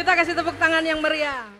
Kita kasih tepuk tangan yang meriah.